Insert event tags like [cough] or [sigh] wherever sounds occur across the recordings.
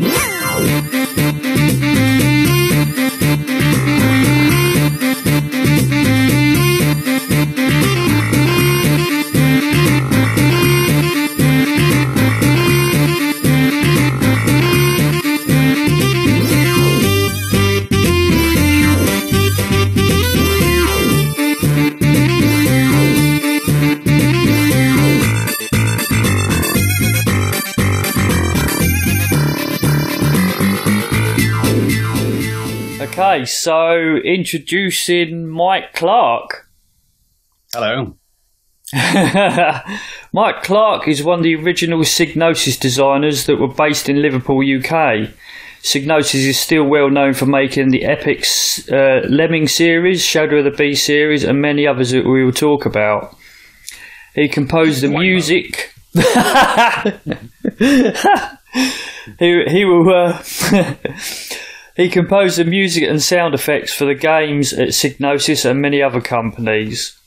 Okay, so introducing Mike Clarke. Hello. [laughs] Mike Clarke is one of the original Psygnosis designers that were based in Liverpool, UK. Psygnosis is still well known for making the epic uh, Lemming series, Shadow of the Beast series, and many others that we will talk about. He composed the music. [laughs] he he will. Uh, [laughs] he composed the music and sound effects for the games at Psygnosis and many other companies.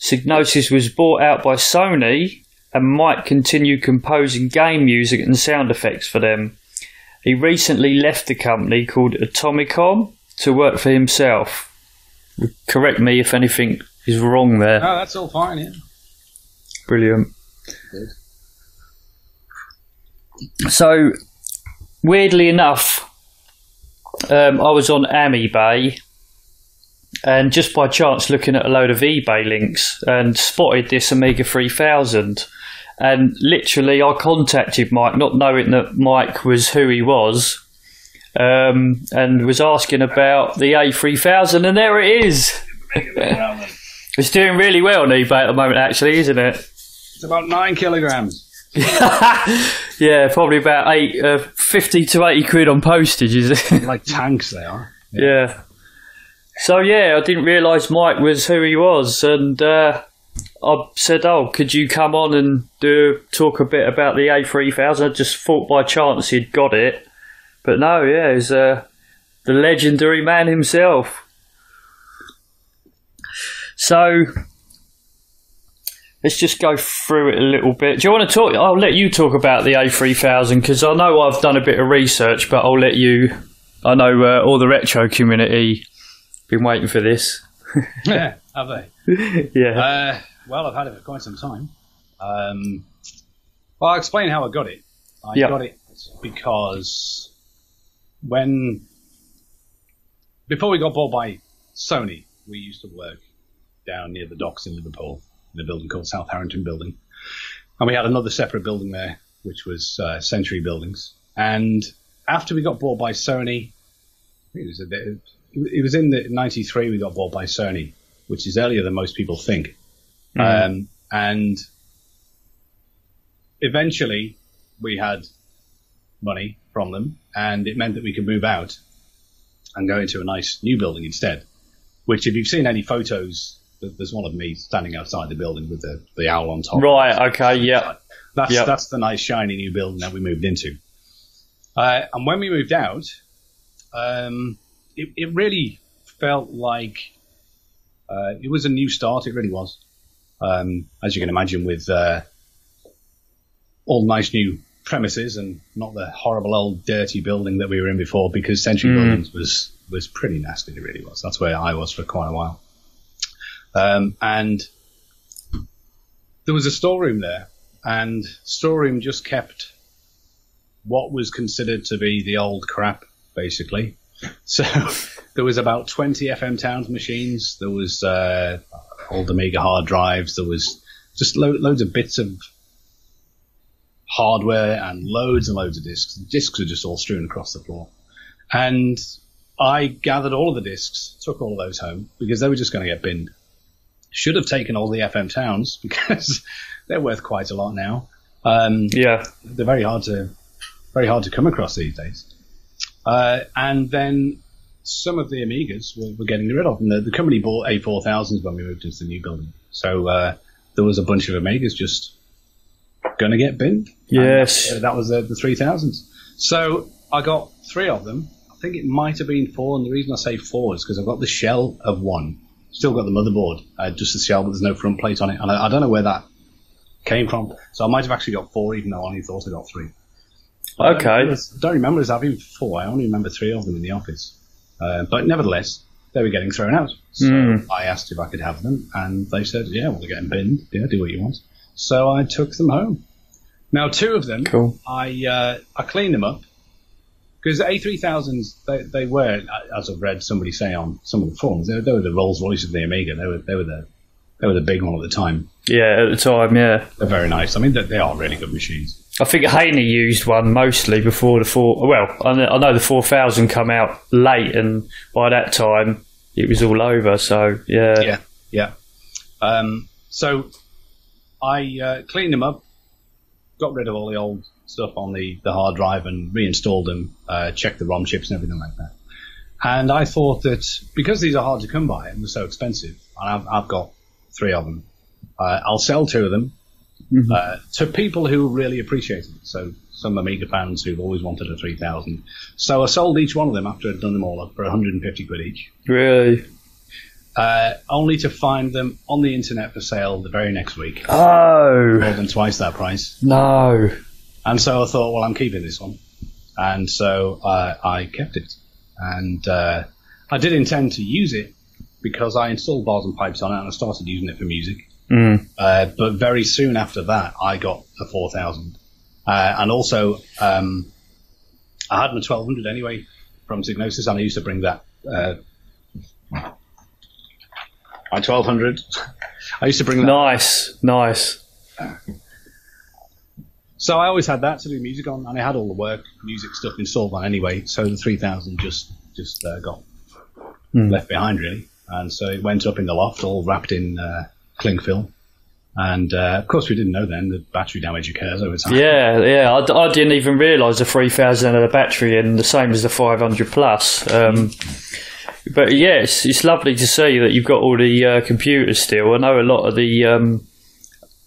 Psygnosis was bought out by Sony, and Mike continued composing game music and sound effects for them. He recently left the company called Atomicom to work for himself. Correct me if anything is wrong there. No, that's all fine, yeah. Brilliant. So, weirdly enough, um, I was on AmiBay and just by chance looking at a load of eBay links and spotted this Amiga 3000. And literally, I contacted Mike, not knowing that Mike was who he was, um, and was asking about the A3000, and there it is. [laughs] it's doing really well on eBay at the moment, actually, isn't it? It's about nine kilograms. [laughs] yeah, probably about eight, uh, 50 to 80 quid on postage, is it? like tanks, they are. Yeah. [laughs] yeah. So, yeah, I didn't realise Mike was who he was. And uh, I said, oh, could you come on and do talk a bit about the A3000? I just thought by chance he'd got it. But no, yeah, he's uh, the legendary man himself. So, let's just go through it a little bit. Do you want to talk? I'll let you talk about the A3000 because I know I've done a bit of research, but I'll let you. I know uh, all the retro community been waiting for this. [laughs] [laughs] yeah, have they? yeah. Uh, well, I've had it for quite some time. Um, well, I'll explain how I got it. I Yep. got it because when before we got bought by Sony, we used to work down near the docks in Liverpool in a building called South Harrington Building, and we had another separate building there, which was uh, Century Buildings. And after we got bought by Sony, it was a bit, it was in the '93 we got bought by Sony, which is earlier than most people think. Um, and eventually we had money from them, and it meant that we could move out and go into a nice new building instead. Which, if you've seen any photos, there's one of me standing outside the building with the, the owl on top. Right. Okay. Yeah. That's Yep. that's the nice shiny new building that we moved into. Uh, and when we moved out, um, it, it really felt like uh, it was a new start. It really was, um, as you can imagine, with uh, all nice new premises and not the horrible old dirty building that we were in before. Because Century Buildings was was pretty nasty. It really was. That's where I was for quite a while. Um, and there was a storeroom there, and storeroom just kept what was considered to be the old crap, basically. [laughs] So there was about 20 FM Towns machines. There was uh, old Amiga hard drives. There was just lo- loads of bits of hardware and loads and loads of discs. Discs were just all strewn across the floor. And I gathered all of the discs, took all of those home because they were just going to get binned. Should have taken all the FM Towns [laughs] because they're worth quite a lot now. Um, Yeah. they're very hard to very hard to come across these days. Uh, and then some of the Amigas were, were getting rid of, and the, the company bought A4000s when we moved into the new building. So uh, there was a bunch of Amigas just going to get binned. Yes. Uh, that was the, the 3000s. So I got three of them. I think it might have been four, and the reason I say four is because I've got the shell of one. Still got the motherboard, uh, just the shell, but there's no front plate on it, and I, I don't know where that came from. So I might have actually got four, even though I only thought I got three. I don't Okay. remember don't remember us having four. I only remember three of them in the office. Uh, but nevertheless, they were getting thrown out. So Mm. I asked if I could have them, and they said, "Yeah, well, they're getting binned. Yeah, do what you want." So I took them home. Now, two of them, Cool. I uh, I cleaned them up because A3000s they, they were, as I've read somebody say on some of the forums, they, were- they were the Rolls Royce of the Amiga. They were they were the they were the big one at the time. Yeah, at the time, yeah. They're very nice. I mean, they, they are really good machines. I think Haney used one mostly before the four. Well, I know, the four thousand come out late, and by that time it was all over. So yeah, Yeah, yeah. Um, so I uh, cleaned them up, got rid of all the old stuff on the, the hard drive and reinstalled them, uh, checked the ROM chips and everything like that. And I thought that because these are hard to come by and they're so expensive, and I've, I've got three of them, uh, I'll sell two of them uh, to people who really appreciate it. So some Amiga fans who've always wanted a 3000. So I sold each one of them after I'd done them all up for 150 quid each really. uh, only to find them on the internet for sale the very next week, Oh more than twice that price. no! And so I thought, well, I'm keeping this one, and so uh, I kept it, and uh, I did intend to use it because I installed bars and pipes on it, and I started using it for music. Mm. Uh, but very soon after that, I got a 4000, uh, and also um, I had my 1200 anyway from Psygnosis, and I used to bring that. Uh, my 1200. [laughs] I used to bring that Nice, nice. So I always had that to do music on, and I had all the work, music stuff installed on anyway. So the 3000 just just uh, got Hmm. left behind really, and so it went up in the loft, all wrapped in uh, cling film. And uh, of course, we didn't know then the battery damage occurs over time. Yeah, yeah. I didn't even realise the three thousand had a battery and the same as the five hundred plus. Um, but yeah, it's, it's lovely to see that you've got all the uh, computers still. I know a lot of the. Um,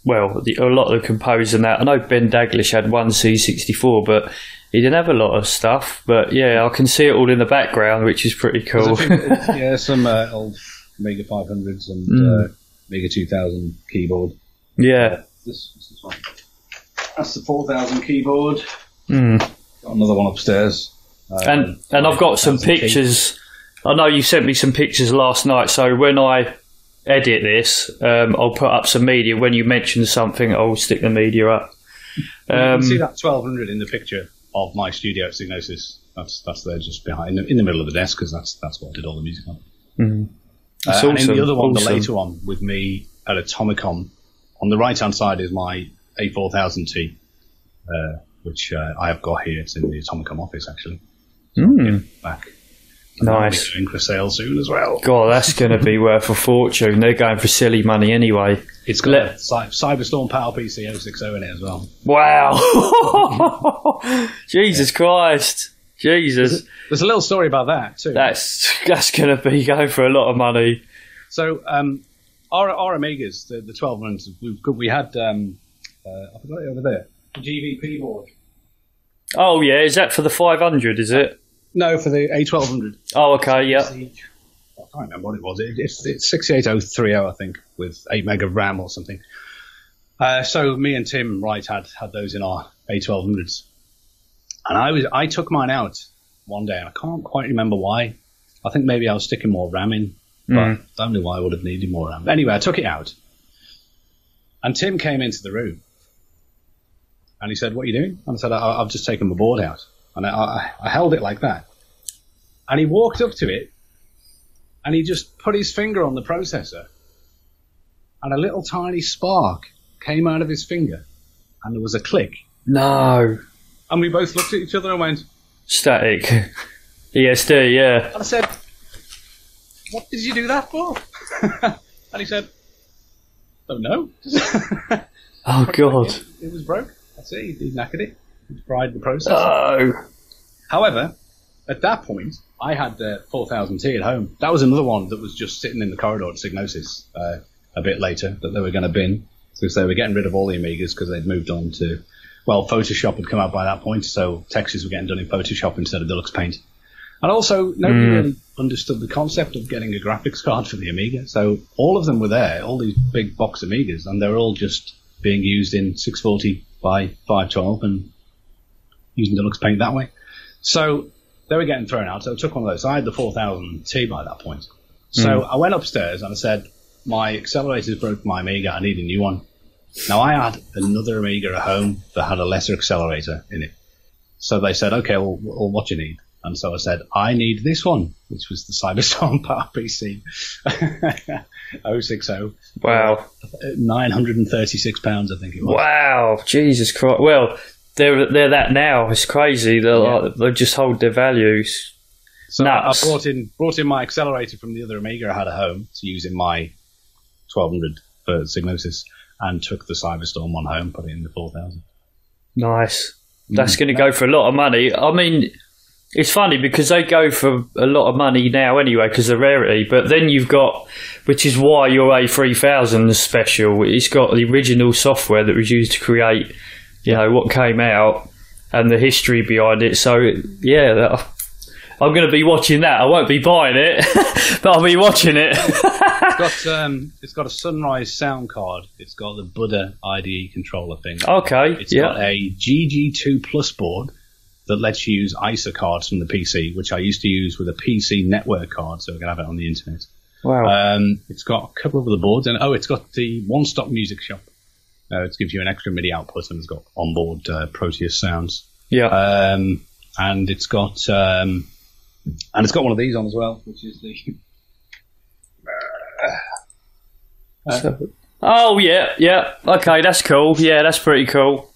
well, the, a lot of the composers and that. I know Ben Daglish had one C64, but he didn't have a lot of stuff. But yeah, I can see it all in the background, which is pretty cool. Few- [laughs] yeah, some uh, old Mega 500s and Mm. uh, Mega 2000 keyboard. yeah. This, this one. That's the 4000 keyboard. Mm. Got another one upstairs. Um, and and I've got some 4000 key. pictures. I know you sent me some pictures last night, so when I edit this, um, I'll put up some media. When you mention something, I'll stick the media up. Um, see that 1200 in the picture of my studio at Psygnosis. That's that's there just behind, in the, in the middle of the desk, because that's that's what I did all the music on. Mhm. Uh, That's and in the other one, awesome. the later one, with me at Atomicom, on the right hand side is my A4000T, uh, which uh, I have got here. It's in the Atomicom office actually. Mm. Back. Nice. going for sale soon as well. God, that's going to be worth a fortune. They're going for silly money anyway. It's got Let- a Cy- Cyberstorm PowerPC 060 in it as well. Wow! [laughs] Jesus Christ! Jesus, There's a little story about that too. that's that's going to be going for a lot of money. So um, our our Amigas, the, the 12 runs, we've got, we had um, uh, I forgot it over there, the GVP board. Oh yeah, is that for the five hundred? Is it? No, for the A1200. Oh okay, yeah. I can't remember what it was. It, it's, it's 68030, I think, with 8 meg of RAM or something. Uh, so me and Tim Wright had, had those in our A1200s. And I was I took mine out one day, and I can't quite remember why. I think maybe I was sticking more RAM in, but Mm. I don't know why I would have needed more RAM. Anyway, I took it out. And Tim came into the room. And he said, what are you doing? And I said, I, I've just taken my board out. And I, I, I held it like that. And he walked up to it and he just put his finger on the processor, and a little tiny spark came out of his finger, and there was a click. No And we both looked at each other and went, static. [laughs] ESD, yeah. and I said, What did you do that for? [laughs] and he said, Don't know. [laughs] Oh god. it, it was broke. That's it. He, he knackered it. He fried the processor. Oh. However, at that point, I had the 4000T at home. That was another one that was just sitting in the corridor at Psygnosis uh, a bit later that they were going to bin. Because they were getting rid of all the Amigas because they'd moved on to, well, Photoshop had come out by that point, so textures were getting done in Photoshop instead of Deluxe Paint. And also, nobody Mm. really understood the concept of getting a graphics card for the Amiga. So all of them were there, all these big box Amigas, and they were all just being used in 640 by 512 and using Deluxe Paint that way. So they were getting thrown out. So I took one of those. I had the 4000T by that point. So hmm. I went upstairs and I said, my accelerator's broke my Amiga. I need a new one. Now I had another Amiga at home that had a lesser accelerator in it. So they said, okay, well, well what do you need? And so I said, I need this one, which was the Cyberstorm [laughs] PowerPC [laughs] 060. Wow. Uh, 936 pounds, I think it was. Wow. Jesus Christ. Well, they're they're that now. It's crazy. They are they just hold their values. So Nuts. I brought in brought in my accelerator from the other Amiga I had at home to use in my 1200 for Psygnosis, and took the Cyberstorm one home, put it in the 4000. Nice. Mm. That's going to go for a lot of money. I mean, it's funny because they go for a lot of money now anyway because of rarity. But then you've got, which is why your A3000 is special. It's got the original software that was used to create, you know, what came out and the history behind it. So yeah, that, I'm going to be watching that. I won't be buying it, [laughs] but I'll be watching it. It's got [laughs] um, it's got a Sunrise sound card. It's got the Buddha IDE controller thing. okay. It's yeah. got a GG2 Plus board that lets you use ISA cards from the PC, which I used to use with a PC network card, so I can have it on the internet. wow. Um, it's got a couple of other boards, and oh, it's got the One Stop Music Shop. Uh, it gives you an extra MIDI output, and it's got onboard uh, Proteus sounds. yeah. Um, and it's got um, and it's got one of these on as well, which is the Oh yeah, yeah. Okay, that's cool. Yeah, that's pretty cool.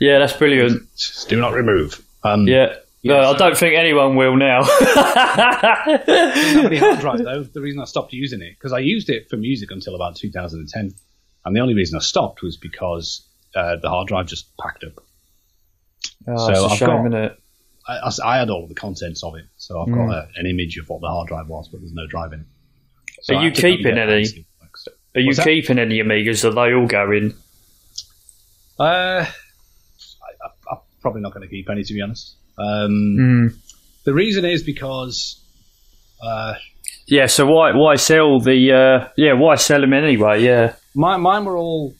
Yeah, that's brilliant. do not remove. Um, Yeah. No, I don't think anyone will now. the hard drive [laughs] though. The reason I stopped using it because I used it for music until about 2010, and the only reason I stopped was because uh, the hard drive just packed up. oh, So it's a I've shame, got- isn't it? I, I s- I had all of the contents of it, so I've got a, an image of what the hard drive was, but there's no drive in it. So Are I you have to go and keeping any? and see if it works. Are you What's that? keeping any Amigas? Are they all going? Uh, I, I, I'm probably not going to keep any, to be honest. Um, Mm. The reason is because uh, Yeah. So why why sell the? Uh, yeah. Why sell them anyway? Yeah. My, mine were all.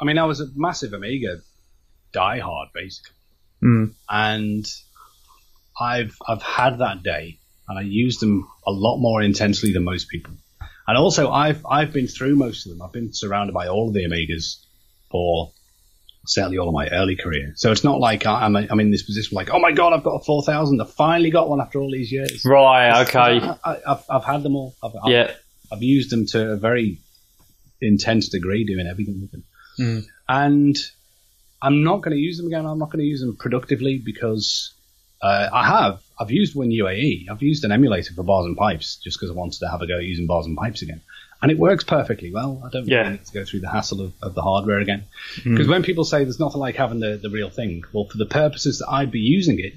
I mean, I was a massive Amiga diehard, basically, Mm. and I've I've had that day, and I used them a lot more intensely than most people. And also, I've I've been through most of them. I've been surrounded by all of the Amigas for certainly all of my early career. So it's not like I- I'm I'm in this position like, oh my god, I've got a four thousand. I finally got one after all these years. Right. Okay. I, I, I've I've had them all. I've, I've, Yeah. I've used them to a very intense degree, doing everything with them. Mm. And I'm not going to use them again. I'm not going to use them productively because uh, I have. I've used WinUAE. I've used an emulator for bars and pipes just because I wanted to have a go at using bars and pipes again. And it works perfectly well. I don't Yeah. really need to go through the hassle of, of the hardware again. Because when people say there's nothing like having the, the real thing, well, for the purposes that I'd be using it,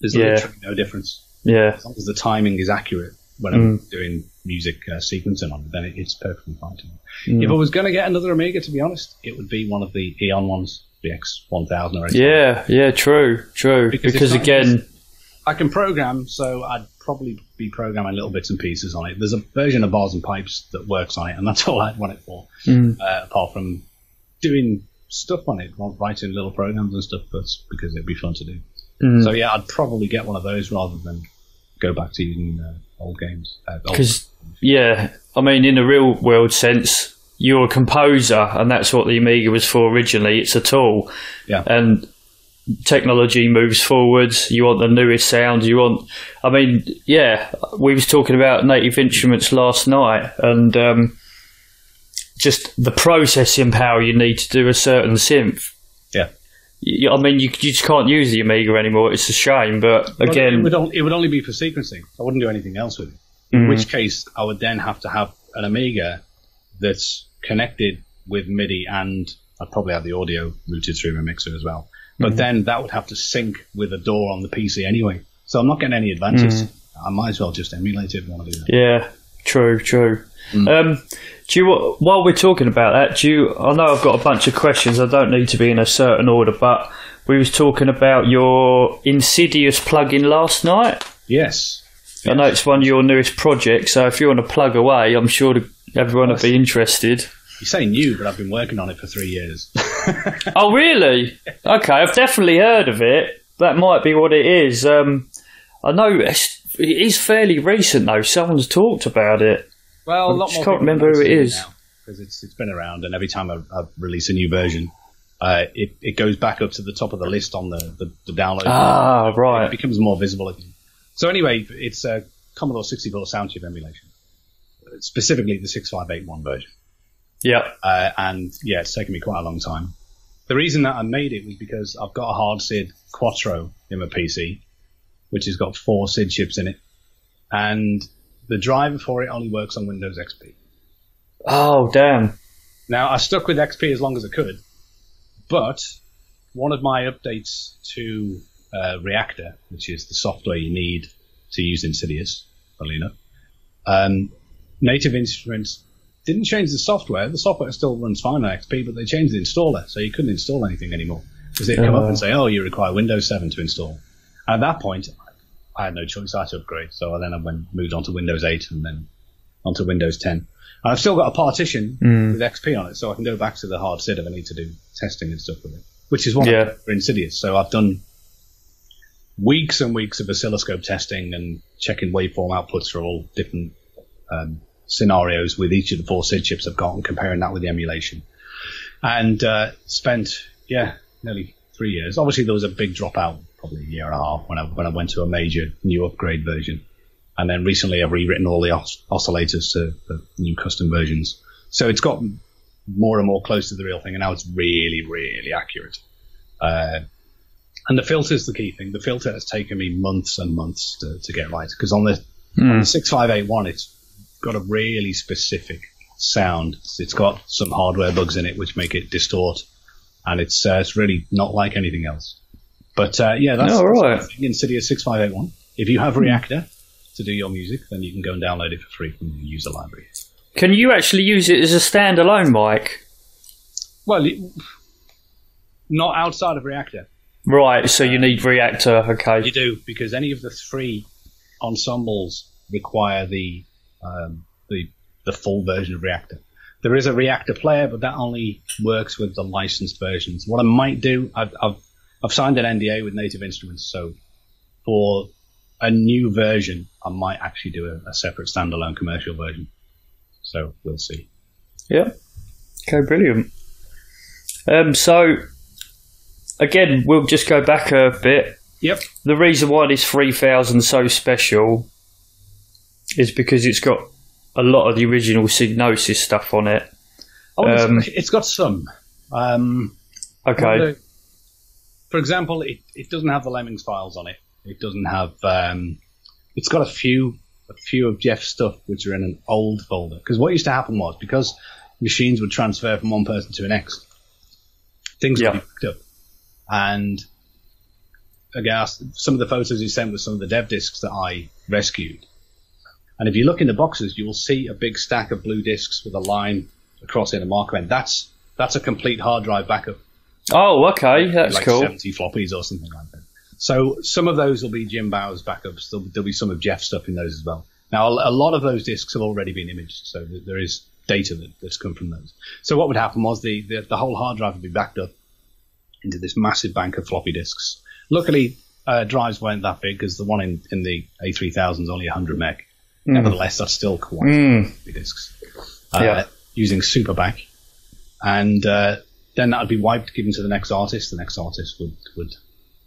there's Yeah. literally no difference Yeah. as long as the timing is accurate when I'm doing music uh, sequencing on it, then it, it's perfectly fine to me. If I was going to get another Amiga, to be honest, it would be one of the Eon ones, the X1000 or X. Yeah. Yeah. True. True. Because Because, again. I can program, so I'd probably be programming little bits and pieces on it. There's a version of Bars and Pipes that works on it, and that's [laughs] all I'd want it for. Mm. Uh, apart from doing stuff on it, writing little programs and stuff, but because it'd be fun to do. Mm. So yeah, I'd probably get one of those rather than go back to using uh, old games. Uh, Because, yeah, I mean, in a real world sense, you're a composer, and that's what the Amiga was for originally. It's a tool. Yeah. And technology moves forwards. You want the newest sounds. You want, I mean, yeah, we was talking about native instruments last night, and um, just the processing power you need to do a certain synth. Yeah. I mean, you, you just can't use the Amiga anymore. It's a shame, but Well, again, it would, only, it would only be for sequencing. I wouldn't do anything else with it. In Mhm. which case, I would then have to have an Amiga that's connected with MIDI, and I'd probably have the audio routed through my mixer as well. But then that would have to sync with a DAW on the PC anyway. So I'm not getting any advances. I might as well just emulate it if I want to do that. Yeah, true, true. Mm. Um, do you while we're talking about that? Do you? I know I've got a bunch of questions. I don't need to be in a certain order, but we was talking about your Insidious plugin last night. Yes. I know it's one of your newest projects, so if you want to plug away, I'm sure everyone will be interested. You say new, but I've been working on it for three years. [laughs] [laughs] oh, really? Okay, I've definitely heard of it. That might be what it is. Um, I know it's, it is fairly recent though. Someone's talked about it. Well, a I lot just more can't remember who it is. because it's it's been around, and every time I, I release a new version, uh, it it goes back up to the top of the list on the the, the download. Ah, It right. becomes more visible again. So anyway, it's a Commodore 64 sound chip emulation, specifically the 6581 version. Yeah. Uh, and yeah, it's taken me quite a long time. The reason that I made it was because I've got a HardSID Quattro in my PC, which has got four SID chips in it, and the driver for it only works on Windows XP. Oh, damn. Now I stuck with XP as long as I could, but one of my updates to uh, Reaktor, which is the software you need to use Insidious, funnily enough, um, Native Instruments didn't change the software. The software still runs fine on XP, but they changed the installer, so you couldn't install anything anymore because they'd come up Oh. and say, "Oh, you require Windows 7 to install." And at that point, I had no choice. I had to upgrade, so then I went moved on to Windows 8 and then onto Windows 10. And I've still got a partition Mm. with XP on it, so I can go back to the hard SID if I need to do testing and stuff with it, which is what Yeah. For Insidious. So I've done weeks and weeks of oscilloscope testing and checking waveform outputs for all different um, scenarios with each of the four SID chips I've got and comparing that with the emulation. And uh, spent, yeah, nearly three years. Obviously, there was a big dropout, probably a year and a half, when I, when I went to a major new upgrade version. And then recently I've rewritten all the os- oscillators to the new custom versions. So it's got more and more close to the real thing, and now it's really, really accurate. Uh, and the filter is the key thing. The filter has taken me months and months to, to get right because on the on the 6581, it's got a really specific sound. It's got some hardware bugs in it which make it distort, and it's uh, it's really not like anything else. But uh, yeah, that's, Oh, right. the thing, Insidious 6581. If you have Reaktor to do your music, then you can go and download it for free from the user library. Can you actually use it as a standalone mic? Well, it, not outside of Reaktor. Right, so you need Reaktor, okay. You do because any of the three ensembles require the um, the the full version of Reaktor. There is a Reaktor player, but that only works with the licensed versions. What I might do, I've I've, I've signed an NDA with Native Instruments, so for a new version, I might actually do a, a separate standalone commercial version. So we'll see. Yeah. Okay, brilliant. Um, so, again, we'll just go back a bit. Yep. The reason why this 3000 is so special is because it's got a lot of the original Psygnosis stuff on it. Oh, it's- Um, it's got some. Um, Okay. For example, it, it doesn't have the Lemmings files on it. It doesn't have. Um, it's got a few a few of Jeff's stuff which are in an old folder. Because what used to happen was because machines would transfer from one person to the next, things Yeah. would be picked up. And again, some of the photos he sent were some of the dev disks that I rescued. And if you look in the boxes, you will see a big stack of blue disks with a line across it, a marker end. That's that's a complete hard drive backup Oh, okay, that's like cool. 70 floppies or something like that. So some of those will be Jim Bowers' backups. There'll, there'll be some of Jeff's stuff in those as well. Now, a, lot of those disks have already been imaged, so there is data that, that's come from those. So what would happen was the, the, the whole hard drive would be backed up into this massive bank of floppy disks. Luckily, uh, drives weren't that big because the one in, in the A3000 is only 100 meg. Nevertheless, that's still quite Mm. floppy disks. Uh, Yeah. Using Superback. And uh, then that would be wiped, given to the next artist. The next artist would, would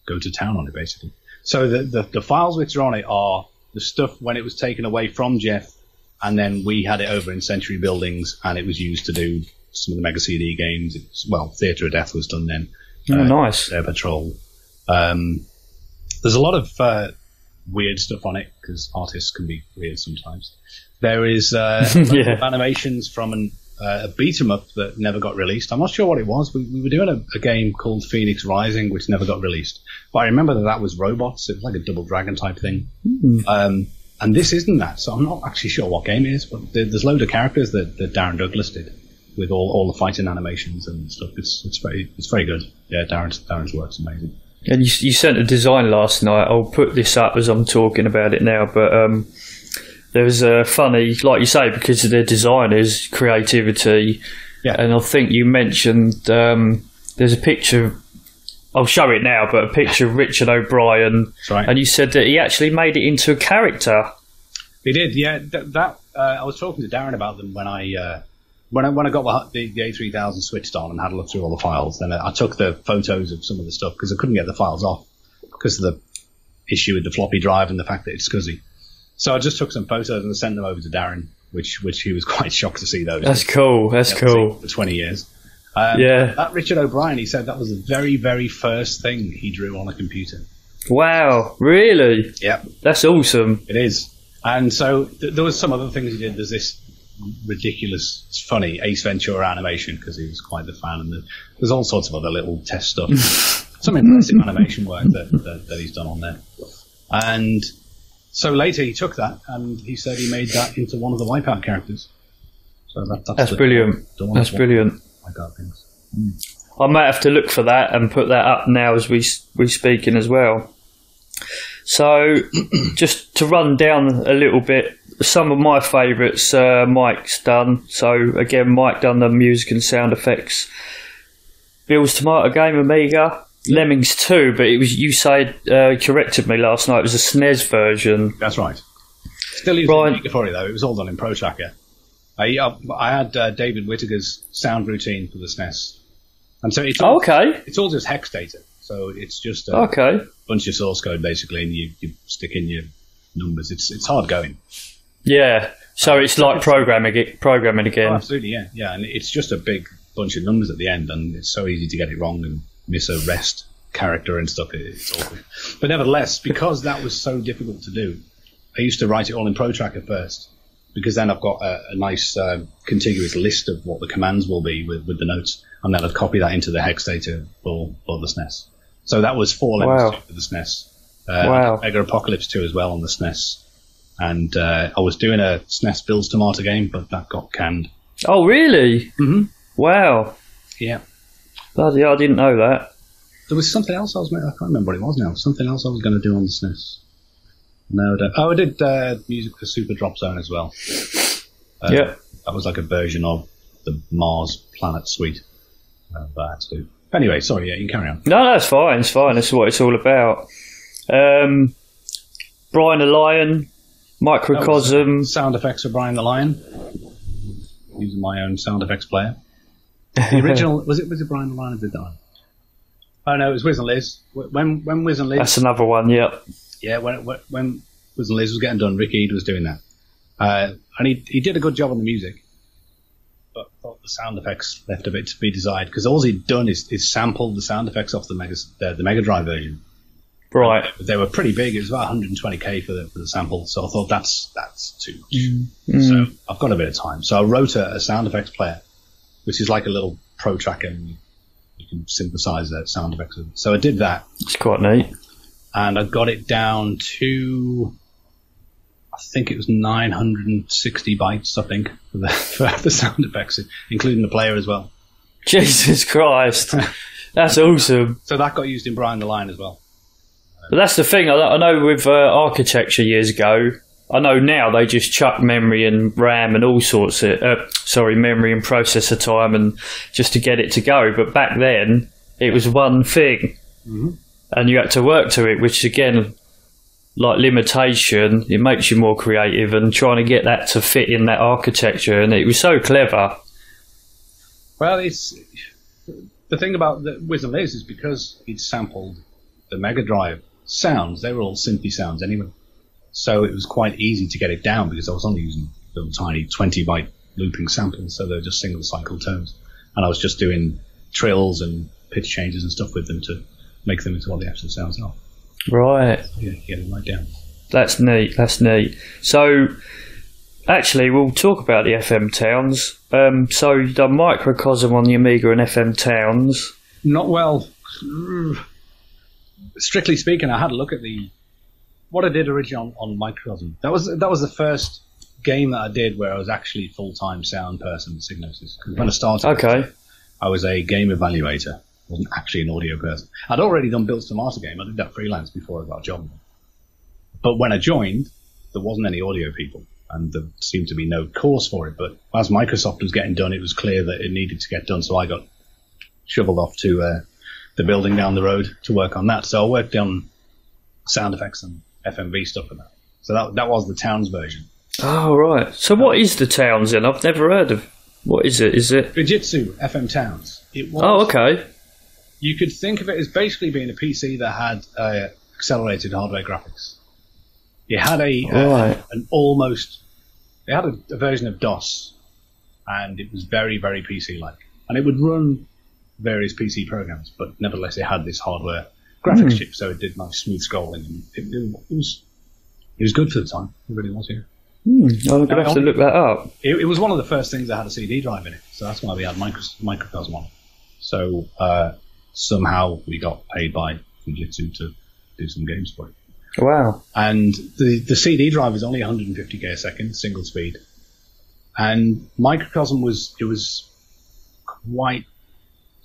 go to town on it, basically. So the, the, the files which are on it are the stuff when it was taken away from Jeff, and then we had it over in Century Buildings, and it was used to do some of the Mega CD games. It's, well, Theatre of Death was done then. Oh, Uh, nice. Air Patrol. Um, there's a lot of uh, weird stuff on it because artists can be weird sometimes. There is uh, [laughs] Yeah. animations from an, uh, a beat 'em up that never got released. I'm not sure what it was. We, we were doing a, a game called Phoenix Rising, which never got released. But I remember that that was robots. It was like a Double Dragon type thing. Um, and this isn't that, so I'm not actually sure what game it is. But there, there's loads of characters that, that Darren Douglas did with all, all the fighting animations and stuff. It's it's very it's very good. Yeah, Darren's Darren's work's amazing. And you, you sent a design last night. I'll put this up as I'm talking about it now. But um, there was a funny, like you say, because of their designers' creativity. Yeah. and I think you mentioned um, there's a picture. I'll show it now, but a picture of Richard O'Brien, right. and you said that he actually made it into a character. He did, yeah. That, that uh, I was talking to Darren about them when I uh, when I when I got the, the A3000 switched on and had a look through all the files. Then I took the photos of some of the stuff because I couldn't get the files off because of the issue with the floppy drive and the fact that it's SCSI. So I just took some photos and sent them over to Darren, which which he was [laughs] quite shocked to see those. That's cool. That's cool. For 20 years. Um, Yeah. That Richard O'Brien, he said that was the very, very first thing he drew on a computer. Wow, really? Yep. That's awesome. It is. And so th- there was some other things he did. There's this ridiculous, it's funny Ace Ventura animation because he was quite the fan, and the, there's all sorts of other little test stuff. [laughs] some impressive animation work that, that, that he's done on there. And so later he took that and he said he made that into one of the Wipeout characters. So that, that's, That's the- brilliant. the That's brilliant. Wipeout things. I might have to look for that and put that up now as we we speaking as well. So, [clears throat] just to run down a little bit, some of my favourites uh, Mike's done. So again, Mike done the music and sound effects. Bill's Tomato Game Amiga, Lemmings 2, but it was you said uh, corrected me last night. It was a SNES version. That's right. Still using for it though. It was all done in Pro Tracker. I, I, I had uh, David Whittaker's sound routine for the SNES, and so it's all, Okay, it's all just hex data. So it's just a okay, bunch of source code basically, and you, you stick in your numbers. It's it's hard going. yeah. So it's like programming programming again. Oh, absolutely, yeah, yeah. And it's just a big bunch of numbers at the end, and it's so easy to get it wrong and miss a rest character and stuff. It's awful. But nevertheless, because that was so difficult to do, I used to write it all in ProTracker first, because then I've got a, a nice uh, contiguous list of what the commands will be with, with the notes, and then I'd copy that into the hex data for, for the SNES. So that was four levels Wow. for the SNES. Uh, Wow. Mega Apocalypse 2 as well on the SNES. And uh, I was doing a SNES Bills Tomato game, but that got canned. Oh, really? Mhm. Wow. Yeah. Bloody, hell, I didn't know that. There was something else I was. making. I can't remember what it was now. Something else I was going to do on the SNES. No, I don't. Oh, I did uh, music for Super Drop Zone as well. Uh, Yeah. that was like a version of the Mars Planet Suite. Uh, that I had to do. Anyway, sorry. Yeah, you can carry on. No, that's fine. It's fine. That's what it's all about. Um, Brian the Lion, Microcosm. Sound effects for Brian the Lion. Using my own sound effects player. The [laughs] original was it? Was it Brian the Lion did that? one? Oh no, it was Wiz and Liz. When when Wiz and Liz That's another one. Yeah. Yeah, when when, Wiz and Liz was getting done, Rick Eade was doing that, uh, and he he did a good job on the music, but thought the sound effects left a bit to be desired because all he'd done is, is sampled the sound effects off the Mega the, the Mega Drive version. Right. They were pretty big. It was about 120k for the for the sample, so I thought that's that's too much. Mm. So I've got a bit of time, so I wrote a, a sound effects player, which is like a little pro tracker, and you, you can synthesize that sound effects. So I did that It's quite neat. and I got it down to I think it was 960 bytes. I think for the, [laughs] for the sound effects, including the player as well. [laughs] Jesus Christ. That's awesome. So that got used in Brian the Lion as well. But that's the thing. I, I know with uh, architecture years ago. I know now they just chuck memory and RAM and all sorts of uh, sorry memory and processor time and just to get it to go. But back then it was one thing, and you had to work to it, which again, like limitation, it makes you more creative and trying to get that to fit in that architecture. And it was so clever. Well, it's the thing about the Wiz and Liz is because he'd sampled the Mega Drive sounds. They were all synthy sounds anyway, so it was quite easy to get it down because I was only using little tiny 20 byte looping samples, so they're just single cycle tones, and I was just doing trills and pitch changes and stuff with them to make them into what the actual sounds are. Right. Yeah, get it right down. That's neat. That's neat. So, actually, we'll talk about the FM towns. Um, so, you've done microcosm on the Amiga and FM towns. Not well. Strictly speaking, I had a look at the what I did originally on, on Microcosm. That was that was the first game that I did where I was actually full time sound person with Psygnosis. 'Cause when I started, Okay. I was a game evaluator. I wasn't actually an audio person. I'd already done Bill's Tomato game. I did that freelance before I got a job. But when I joined, there wasn't any audio people. and there seemed to be no cause for it. But as Microcosm was getting done, it was clear that it needed to get done. So I got shoveled off to uh, the building down the road to work on that. So I worked on sound effects and FMV stuff and that. So that that was the Towns version. Oh right. So what is the Towns then? I've never heard of. What is it? Is it? Fujitsu FM Towns. It was, Oh okay. You could think of it as basically being a PC that had uh, accelerated hardware graphics. It had a uh, Right. an almost. It had a, a version of DOS, and it was very very PC like, and it would run various PC programs, but nevertheless it had this hardware graphics chip, so it did nice smooth scrolling, and it, it, it was it was good for the time. It really was. Yeah. Hmm, I'm gonna have to look that up. It, it was one of the first things that had a CD drive in it, so that's why we had micro, microcosm on it. So uh, somehow we got paid by Fujitsu to do some games for it. Wow. And the, the CD drive is only 150k a second, single speed. And microcosm was it was quite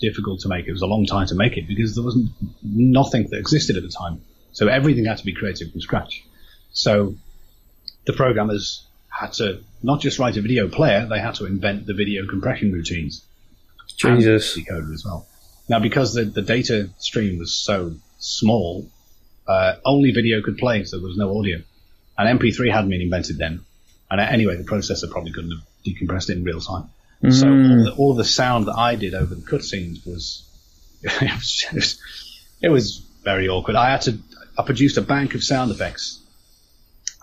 difficult to make. It was a long time to make it because there wasn't nothing that existed at the time. So everything had to be created from scratch. So the programmers had to not just write a video player, they had to invent the video compression routines. Jesus. And decoder as well. Now, because the, the data stream was so small, uh, only video could play, so there was no audio. And MP3 hadn't been invented then. And anyway, the processor probably couldn't have decompressed it in real time. So all, the, all the sound that I did over the cutscenes was [laughs] it, was it was it was very awkward. I had to I produced a bank of sound effects,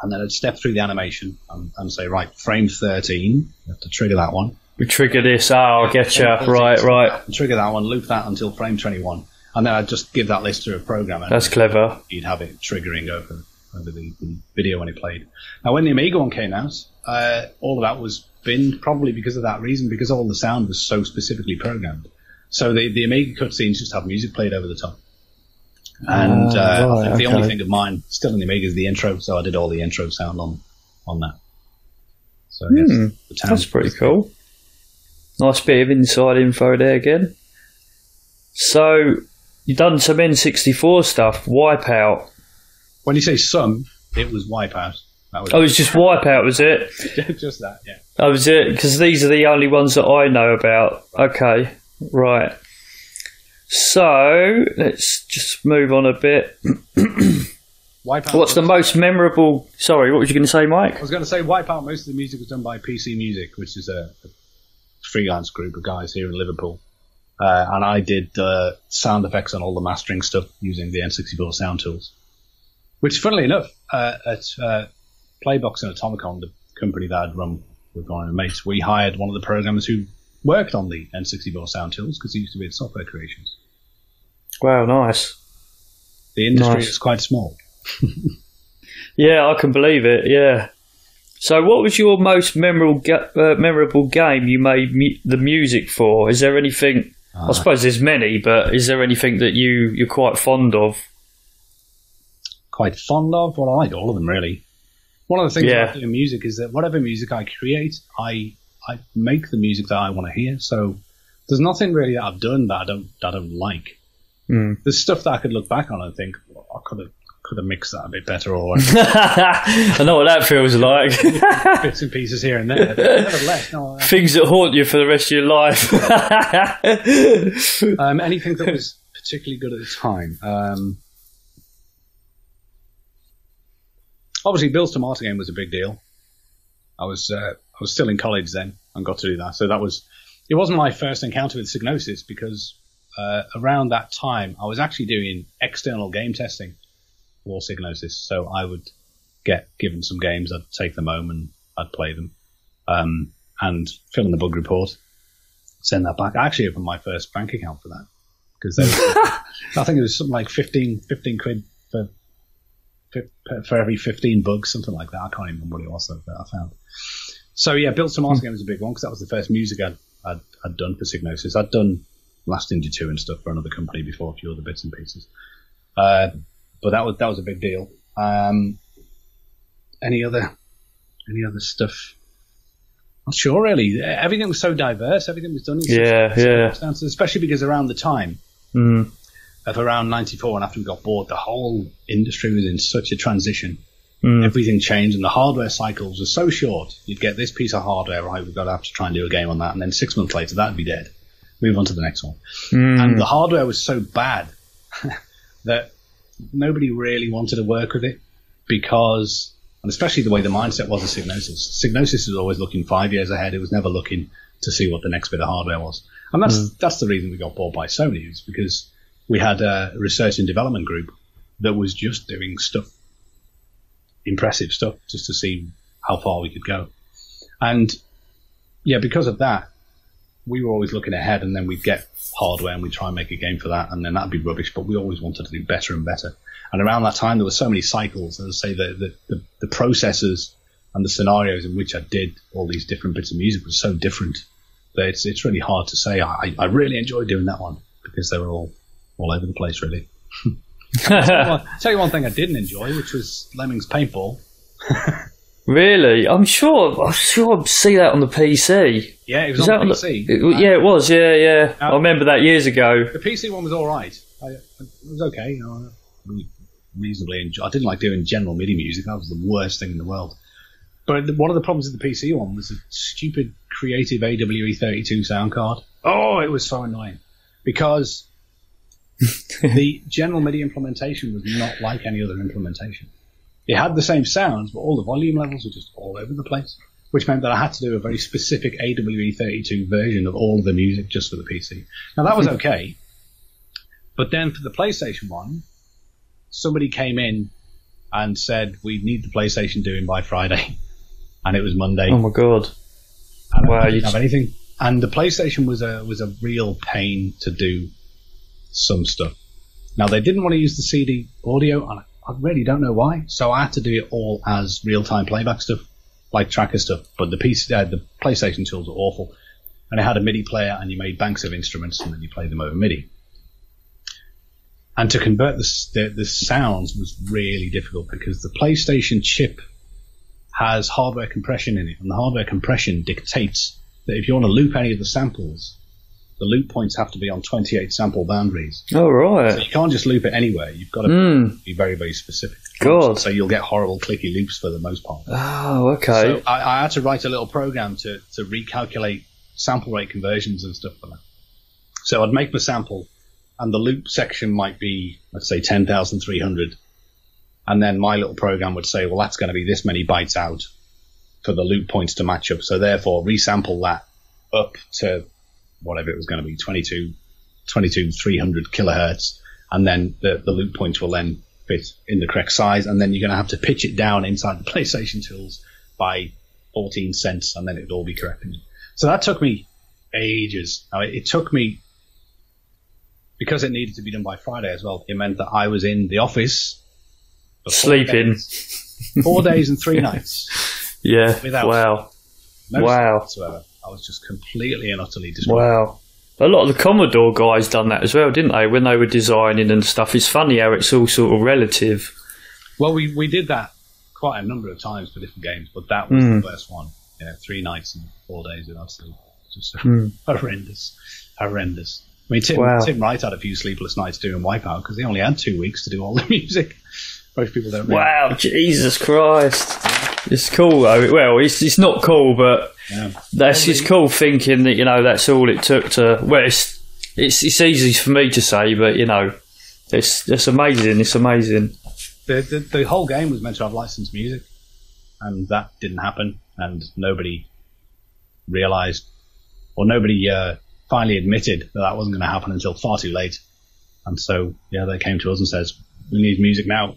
and then I'd step through the animation and, and say, right, frame thirteen, you have to trigger that one. We trigger this. Oh, I get you. Right, right. Trigger that one, loop that until frame 21, and then I'd just give that list to a programmer. That's clever. You'd have it triggering over, over the, the video when it played. Now, when the Amiga one came out, uh, all of that was binned probably because of that reason, because all the sound was so specifically programmed. So the, the Amiga cutscenes just have music played over the top. And Ah, uh, right, I think the only thing of mine still in the Amiga is the intro, so I did all the intro sound on on that. So town- That's pretty cool. Nice bit of inside info there again. So, you've done some N64 stuff, Wipeout. When you say some, it was Wipeout. Was Oh, it's just Wipeout, was it? [laughs] just that, yeah. That was it, because these are the only ones that I know about. Okay, right. So, let's just move on a bit. [clears throat] Wipeout. What's the was- most memorable. Sorry, what was you going to say, Mike? I was going to say Wipeout. Most of the music was done by PC Music, which is a, a freelance group of guys here in Liverpool. Uh, and I did uh, sound effects on all the mastering stuff using the N64 sound tools. Which, funnily enough, uh, at uh, Playbox and Atomicom, the company that I'd run with one of my mates, we hired one of the programmers who worked on the N64 sound tools because he used to be at Software Creations. Wow, nice. The industry Nice. is quite small. [laughs] Yeah, I can believe it. Yeah. So, what was your most memorable ga- uh, memorable game you made mu- the music for? Is there anything? I suppose there's many, but is there anything that you you're quite fond of? quite fond of. Well, I like all of them really. One of the things Yeah. about doing music is that whatever music I create, I I make the music that I want to hear. So there's nothing really that I've done that I don't that I don't like. Hmm. There's stuff that I could look back on and think well, I could have could have mixed that a bit better or [laughs] I know what that feels like. [laughs] bits and pieces here and there. [laughs] Nevertheless, no. Things that haunt you for the rest of your life. Um, anything that was particularly good at the time. Um, obviously, Bill's Tomato Game was a big deal. I was uh, I was still in college then and got to do that. So that was it wasn't my first encounter with Psygnosis because uh, around that time I was actually doing external game testing for Psygnosis. So I would get given some games, I'd take them home and I'd play them um, and fill in the bug report, send that back. I actually opened my first bank account for that because [laughs] I think it was something like 15, 15 quid for for- every 15 bugs, something like that. I can't even remember what it was that that I found. So yeah, Bill's Tomato Game was a big one because that was the first music I'd, I'd, I'd done for Psygnosis. I'd done Last Ninja 2 and stuff for another company before, a few other bits and pieces. Uh, but that was that was a big deal. Um, any other any other stuff? Not sure really. Everything was so diverse. Everything was done in Yeah, yeah. circumstances, especially because around the time Mm. Of around 94 and after we got bored, the whole industry was in such a transition. Mm. everything changed, and the hardware cycles were so short. You'd get this piece of hardware, right? We've got to have to try and do a game on that, and then six months later, that'd be dead. Move on to the next one. Mm. And the hardware was so bad [laughs] that nobody really wanted to work with it because, and especially the way the mindset was of Psygnosis. Psygnosis was always looking five years ahead. It was never looking to see what the next bit of hardware was. And that's, mm. that's the reason we got bought by Sony is because we had a research and development group that was just doing stuff, impressive stuff, just to see how far we could go. And yeah, because of that, we were always looking ahead, and then we'd get hardware and we'd try and make a game for that, and then that'd be rubbish. But we always wanted to do better and better. And around that time, there were so many cycles. As I say, the the, the, the processes and the scenarios in which I did all these different bits of music was so different that it's it's really hard to say. I I really enjoyed doing that one because they were all all over the place, really. well, [laughs] I'll tell you one thing I didn't enjoy, which was Lemmings Paintball. [laughs] Really? I'm sure. I'm sure I see that on the PC. Yeah, it was Is on that on the- PC. it- yeah, it was. Yeah, yeah. Uh, I remember that years ago. The PC one was all right. I, it was okay. You know, I reasonably enjoy. I didn't like doing general MIDI music. That was the worst thing in the world. But one of the problems with the PC one was a stupid Creative AWE32 sound card. Oh, it was so annoying because the general MIDI implementation was not like any other implementation. It had the same sounds, but all the volume levels were just all over the place, which meant that I had to do a very specific AWE32 version of all the music just for the PC. Now that was [laughs] okay, but then for the PlayStation one, somebody came in and said we need the PlayStation doing by Friday, [laughs] and it was Monday. Oh my god. and wow, I didn't you- have anything. And the PlayStation was a was a real pain to do some stuff. Now they didn't want to use the CD audio, and I really don't know why. So I had to do it all as real time playback stuff, like tracker stuff. But the PC, uh, the PlayStation tools are awful, and it had a MIDI player, and you made banks of instruments, and then you played them over MIDI. And to convert the, the, the sounds was really difficult because the PlayStation chip has hardware compression in it, and the hardware compression dictates that if you want to loop any of the samples, the loop points have to be on 28 sample boundaries. Oh right. So you can't just loop it anywhere. You've got to Hmm. be very, very specific. God. So you'll get horrible clicky loops for the most part. Oh okay. So I, I had to write a little program to, to recalculate sample rate conversions and stuff for that. So I'd make my sample, and the loop section might be, let's say, 10,300. And then my little program would say, well, that's going to be this many bytes out for the loop points to match up. So therefore, resample that up to whatever it was going to be, 22, 22 300 kilohertz. And then the, the loop points will then fit in the correct size. And then you're going to have to pitch it down inside the [laughs] PlayStation tools by 14 cents, and then it'd all be correct. So that took me ages. Now, it, it took me because it needed to be done by Friday as well. It meant that I was in the office Sleeping. days- four days and three [laughs] nights. Yeah. Without- Wow. Wow. whatsoever. I was just completely and utterly destroyed. Wow. A lot of the Commodore guys done that as well, didn't they? When they were designing and stuff. It's funny how it's all sort of relative. Well, we, we did that quite a number of times for different games, but that was Mm. the first one. You know, three nights and four days without sleep. Just Mm. [laughs] horrendous, horrendous. I mean, Tim, Wow. Tim Wright had a few sleepless nights doing Wipeout because they only had two weeks to do all the [laughs] music. Most people don't. really- Wow, Jesus Christ. It's cool though. Well, it's it's not cool, but Yeah. that's it's cool thinking that you know that's all it took to. Well, it's it's it's easy for me to say, but you know, it's it's amazing. It's amazing. The, the the whole game was meant to have licensed music, and that didn't happen, and nobody realised, or nobody uh, finally admitted that that wasn't going to happen until far too late. And so, yeah, they came to us and says, "We need music now,"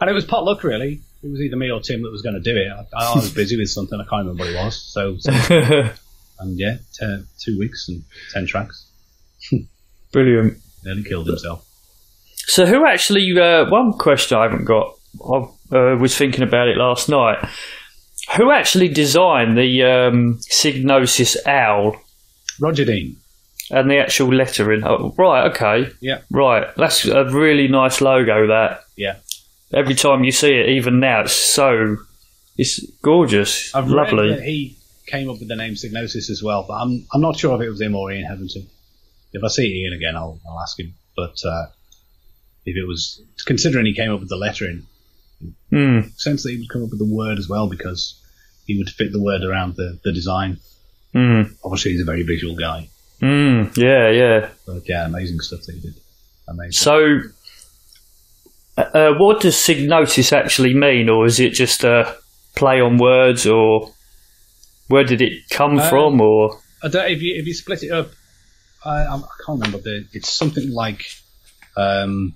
and it was pot luck, really. It was either me or Tim that was going to do it. I, I was busy with something. I can't remember what it was. So, so [laughs] and yeah, ten, two weeks and ten tracks. [laughs] Brilliant. Nearly killed himself. So, who actually? Uh, one question I haven't got. I uh, was thinking about it last night. Who actually designed the um, Psygnosis owl Roger Dean. and the actual lettering? Oh, right. Okay. Yeah. Right. That's a really nice logo. That Yeah. Every time you see it, even now, it's so it's gorgeous, I've lovely. read that he came up with the name Psygnosis as well, but I'm I'm not sure if it was him or Ian Hetherington. If I see Ian again, I'll I'll ask him. But uh, if it was considering he came up with the lettering, Mm. Sense that he would come up with the word as well because he would fit the word around the, the design. Mm. Obviously, he's a very visual guy. Mm. Yeah, yeah. But yeah, amazing stuff that he did. Amazing. So, uh, what does Psygnosis actually mean, or is it just a play on words, or where did it come Uh, from, or I don't, if you if you split it up, I, I can't remember. The, it's something like um,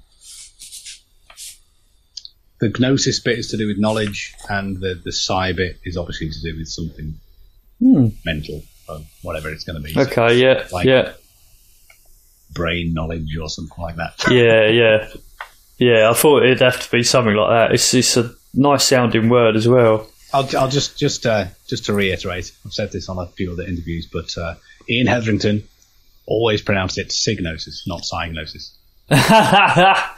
the gnosis bit is to do with knowledge, and the the psi bit is obviously to do with something Hmm. mental or whatever it's going to be. okay, yeah, Like- yeah, brain knowledge or something like that. yeah, yeah, yeah. I thought it'd have to be something like that. It's it's a nice sounding word as well. I'll, I'll just just uh, just to reiterate, I've said this on a few other interviews, but uh, Ian Hetherington always pronounced it signosis, not cygnosis. [laughs] I've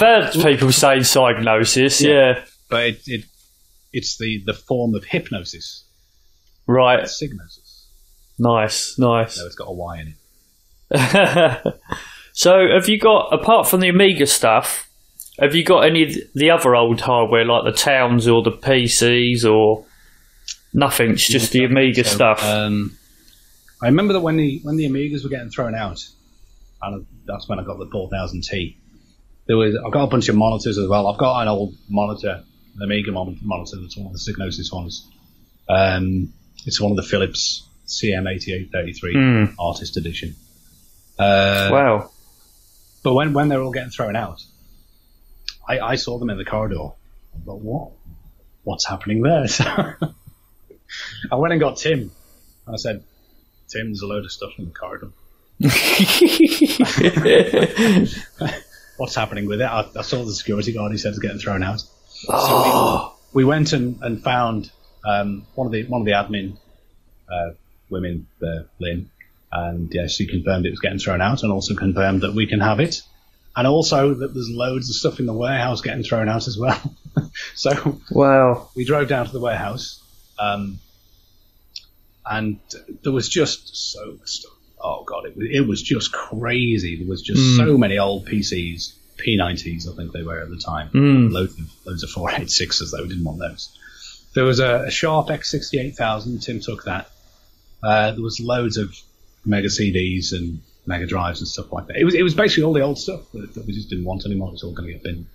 heard people say psygnosis. Yeah, But it, it it's the, the form of hypnosis, right. signosis. Nice, nice. No, it's got a Y in it. [laughs] so, have you got apart from the Amiga stuff? Have you got any of the other old hardware like the Towns or the PCs or nothing? It's just the Amiga So, stuff. Um, I remember that when the when the Amigas were getting thrown out, and that's when I got the 4000T. There was I've got a bunch of monitors as well. I've got an old monitor, an Amiga monitor. That's one of the Psygnosis ones. Um, it's one of the Philips CM8833 Hmm. Artist Edition. Uh, wow. But when, when they're all getting thrown out, I, I saw them in the corridor. But what? What's happening there? [laughs] So I went and got Tim. And I said, Tim, there's a load of stuff in the corridor. [laughs] What's happening with it? I, I saw the security guard. He said it's getting thrown out. oh, We went and, and found um, one of the one of the admin uh, women there, Lynn, and yeah, she confirmed it was getting thrown out, and also confirmed that we can have it, and also that there's loads of stuff in the warehouse getting thrown out as well. [laughs] so wow. we drove down to the warehouse, um, and there was just so much stuff. Oh god, it was, it was just crazy. There was just Mm. so many old PCs, P90s, I think they were at the time. Mm. Loads of loads of 486s though. We didn't want those. There was a, a Sharp X68000. Tim took that. Uh, there was loads of Mega CDs and Mega Drives and stuff like that. It was it was basically all the old stuff that, that we just didn't want anymore. It was all going to get bin.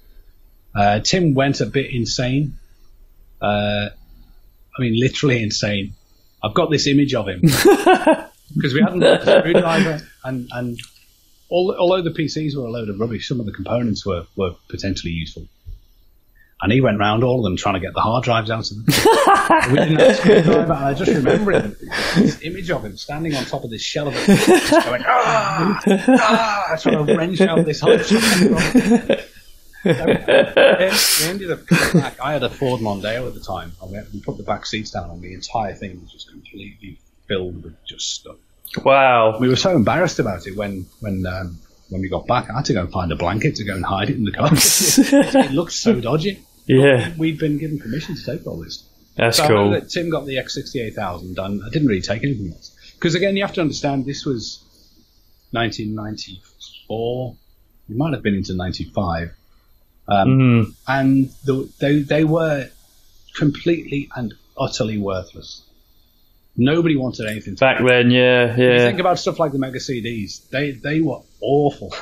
Uh, Tim went a bit insane. Uh, I mean, literally insane. I've got this image of him [laughs] because we hadn't got the screwdriver, and and al- although the PCs were a load of rubbish, some of the components were were potentially useful. And he went round all of them trying to get the hard drives out of them. we didn't have a screwdriver, and I just remember him, this image of him standing on top of this shell of it, just going, ah, ah, trying to wrench out this hard drive. So, we ended up coming back. I had a Ford Mondeo at the time. and we had- we put the back seats down, and the entire thing was just completely filled with just stuff. Wow. We were so embarrassed about it when when um, when we got back. I had to go and find a blanket to go and hide it in the car. [laughs] it looked so dodgy. Yeah, We'd been given permission to take all this. that's So cool. that Tim got the X68000 and I didn't really take anything else. Because again, you have to understand this was 1994. It might have been into 95. Um, Mm. and the, they they were completely and utterly worthless. Nobody wanted anything. To Back then, yeah, You yeah. think about stuff like the Mega CDs. They they were awful.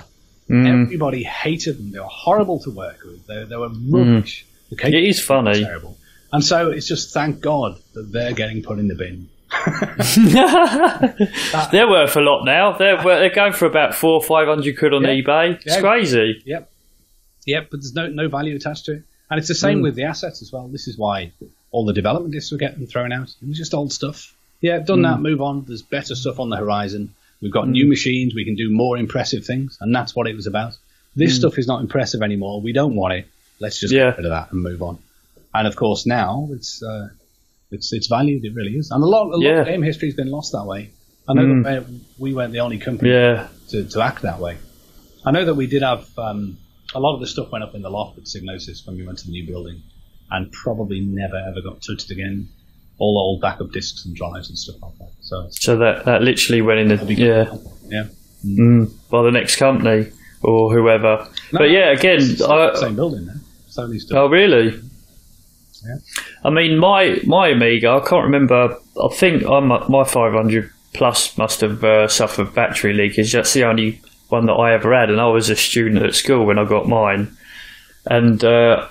Mm. Everybody hated them. They were horrible to work with. They, they were rubbish. The cake It is funny. terrible. And so it's just thank God that they're getting put in the bin. [laughs] they're worth a lot now. They're they're going for about four or five hundred quid on eBay. It's crazy. Yep. Yep, but there's no no value attached to it. And it's the same Mm. with the assets as well. This is why all the development discs were getting thrown out. It was just old stuff. Yeah, done that, hmm. move on. There's better stuff on the horizon. We've got hmm. new machines, we can do more impressive things, and that's what it was about. This hmm. stuff is not impressive anymore. We don't want it. Let's just Yeah. get rid of that and move on. And of course now it's uh, it's it's valued, it really is. And a lot, a lot Yeah. of game history has been lost that way. I know Mm. that we weren't the only company Yeah. to, to act that way. I know that we did have um, a lot of the stuff went up in the loft at Psygnosis when we went to the new building, and probably never ever got touched again. All old backup discs and drives and stuff like that. So So that that literally went in the yeah yeah. mm, by the next company or whoever. No, but yeah, again, It's I, the same building now. Stuff. Oh, really? Yeah. I mean, my my Amiga, I can't remember. I think I'm, my 500 plus must have uh, suffered battery leakage. That's the only one that I ever had, and I was a student at school when I got mine. And uh,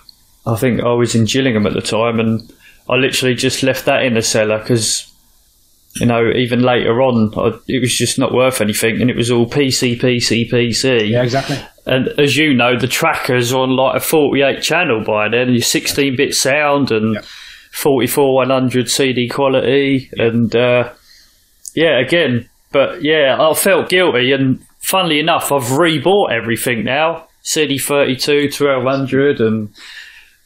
I think I was in Gillingham at the time, and I literally just left that in the cellar because. You know, even later on, I, it was just not worth anything, and it was all PC, PC, PC. Yeah, exactly. And as you know, the tracker's on like a 48 channel by then, your 16 bit sound and Yep. 44 100 CD quality. And uh, yeah, again, but yeah, I felt guilty. And funnily enough, I've rebought everything now CD 32, 1200, and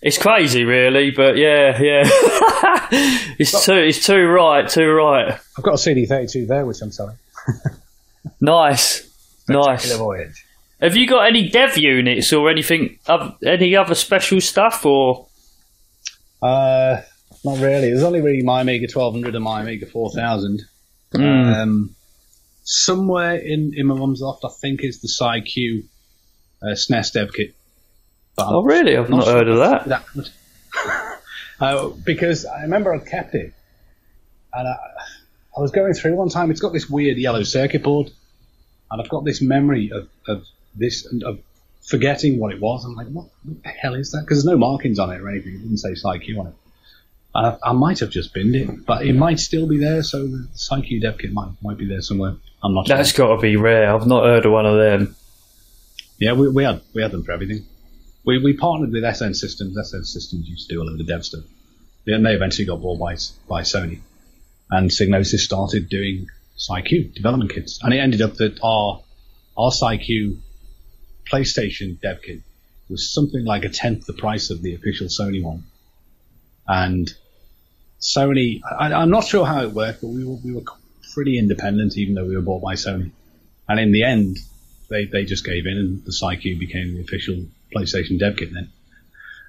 it's crazy, really. But yeah, yeah. [laughs] it's too, it's too right, too right. I've got a CD32 there, which I'm selling. [laughs] Nice. Nice. Voyage. Have you got any dev units or anything, any other special stuff, or Uh, not really. There's only really my Amiga 1200 and my Amiga 4000. Mm. Um, somewhere in, in my mum's loft, I think, is the PsyQ uh, SNES dev kit. But oh really? I've not sure heard of that. that [laughs] uh, because I remember I kept it, and I, I was going through one time. It's got this weird yellow circuit board, and I've got this memory of, of this and of forgetting what it was. I'm like, what, what the hell is that? Because there's no markings on it or anything. It didn't say PsyQ on it. And I, I might have just binned it, but it might still be there. So the PsyQ dev kit might might be there somewhere. I'm not That's sure. got to be rare. I've not heard of one of them. Yeah, we, we had we had them for everything. We we partnered with SN Systems. SN Systems used to do a load of the dev stuff. Then they eventually got bought by by Sony, and Psygnosis started doing PsyQ development kits, and it ended up that our our PsyQ PlayStation dev kit was something like a tenth the price of the official Sony one, and Sony. I, I'm not sure how it worked, but we were we were pretty independent, even though we were bought by Sony, and in the end, they they just gave in, and the PsyQ became the official PlayStation dev kit then.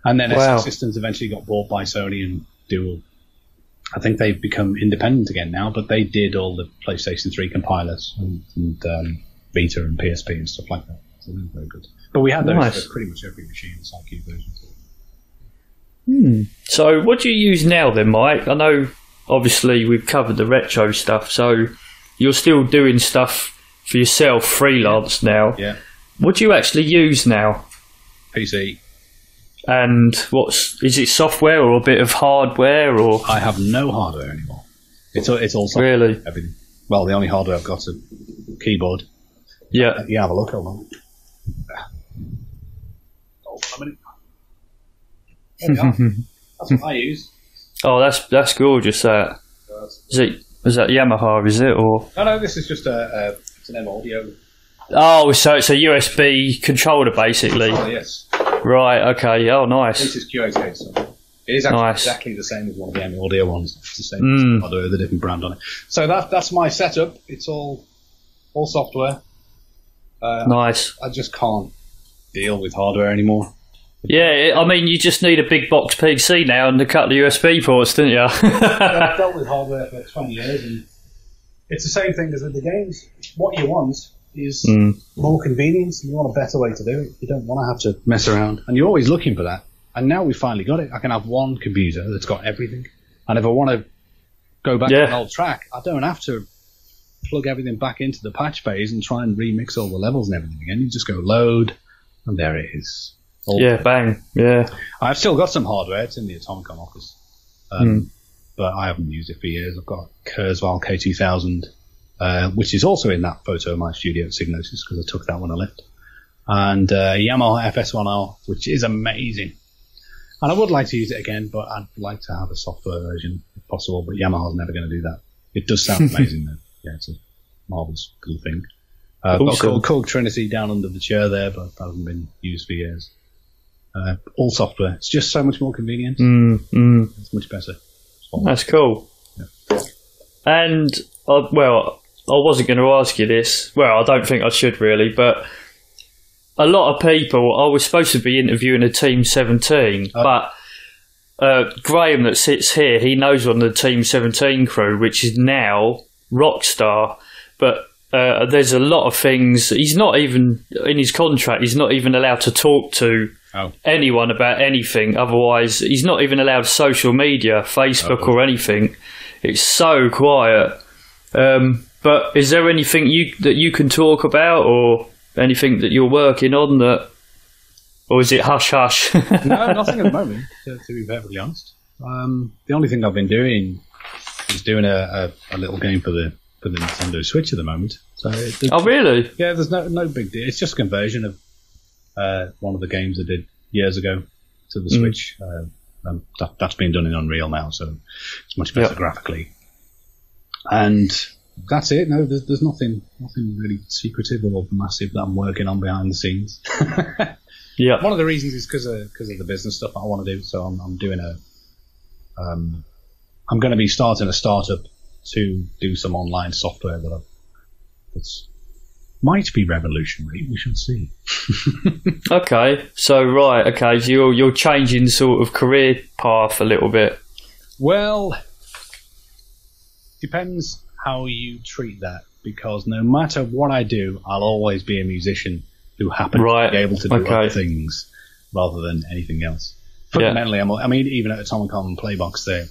And then Wow. SN Systems eventually got bought by Sony and Dual. I think they've become independent again now, but they did all the PlayStation 3 compilers and, and um, Vita and PSP and stuff like that. So they're very good. But we had those Nice. for pretty much every machine, the PsyQ version. Hmm. So, what do you use now then, Mike? I know, obviously, we've covered the retro stuff. So, you're still doing stuff for yourself, freelance now. Yeah. What do you actually use now? PC. And what's is it software or a bit of hardware or I have no hardware anymore. It's all, it's all software, really? everything. Well, the only hardware I've got is a keyboard. Yeah. Yeah, have a look, hold on. Oh, a minute. There we are. That's what I use. Oh, that's that's gorgeous. That is it. Was that Yamaha? Is it or? No, no, this is just a, a it's an M audio. Oh, so it's a USB controller basically. Oh, yes. Right. Okay. Oh, nice. This is QX8. So it is actually Nice. exactly the same as one of the M audio ones. It's the same Mm. hardware with a different brand on it. So that that's my setup. It's all all software. Uh, Nice. I just can't deal with hardware anymore. Yeah. I mean, you just need a big box PC now and a couple of USB ports, didn't you? [laughs] [laughs] I've dealt with hardware for 20 years, and it's the same thing as with the games. What you want is Mm. more convenience, and you want a better way to do it. You don't want to have to mess around, and you're always looking for that. And now we've finally got it. I can have one computer that's got everything, and if I want to go back Yeah. to an old track, I don't have to plug everything back into the patch phase and try and remix all the levels and everything again. You just go load, and there it is. All yeah. Bang. Yeah. I've still got some hardware. It's in the Atomicom office. Um, But I haven't used it for years. I've got a Kurzweil K2000, uh, which is also in that photo of my studio at Psygnosis because I took that when I left. And uh, Yamaha FS1R, which is amazing. And I would like to use it again, but I'd like to have a software version if possible. But Yamaha's never going to do that. It does sound [laughs] amazing though. Yeah, it's a marvelous cool thing. Uh, got Korg, Trinity down under the chair there, but that hasn't been used for years. Uh, all software. It's just so much more convenient. Mm, mm. It's much better. That's cool. And uh, well, I wasn't going to ask you this. Well, I don't think I should really, but a lot of people. I was supposed to be interviewing a team seventeen, but uh, Graham that sits here, he knows on the team seventeen crew, which is now Rockstar, but. Uh, there's a lot of things. He's not even in his contract. He's not even allowed to talk to Oh. anyone about anything. Otherwise, he's not even allowed social media, Facebook Oh. or anything. It's so quiet. Um, but is there anything you that you can talk about, or anything that you're working on that, or is it hush hush? [laughs] no, nothing at the moment, to, to be perfectly honest. Um, the only thing I've been doing is doing a, a, a little game for the for the Nintendo Switch at the moment. So it, it- oh, really? yeah, there's no no big deal. It's just a conversion of uh, one of the games I did years ago to the Mm. Switch. Uh, um, that, that's been done in Unreal now, so it's much better Yep. graphically. And that's it. No, there's, there's nothing nothing really secretive or massive that I'm working on behind the scenes. [laughs] Yeah. One of the reasons is because of because of the business stuff I want to do. So I'm, I'm doing a um, I'm going to be starting a startup to do some online software that I've, that's might be revolutionary. We shall see. [laughs] Okay. So right. Okay. So you're you're changing sort of career path a little bit. Well, depends how you treat that. Because no matter what I do, I'll always be a musician who happens Right, to be able to do okay. other things rather than anything else. Fundamentally, I'm, I mean, even at Atomicom and Playbox, there,